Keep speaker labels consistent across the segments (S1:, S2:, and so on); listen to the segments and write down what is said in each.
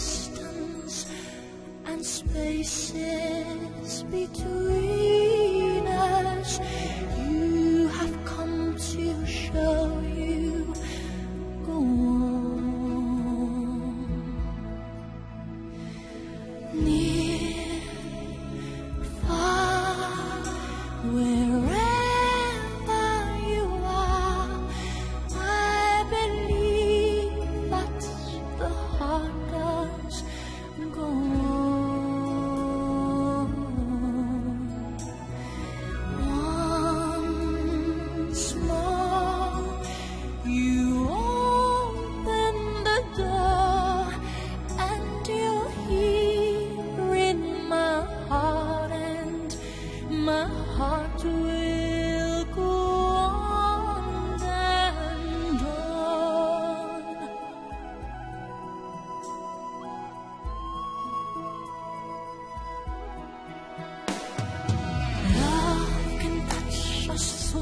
S1: distance and spaces between.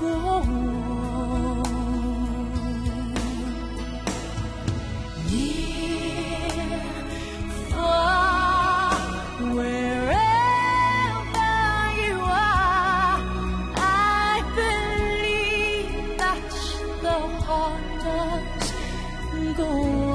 S1: 过我。Near, far, wherever you are, I believe that the heart does go.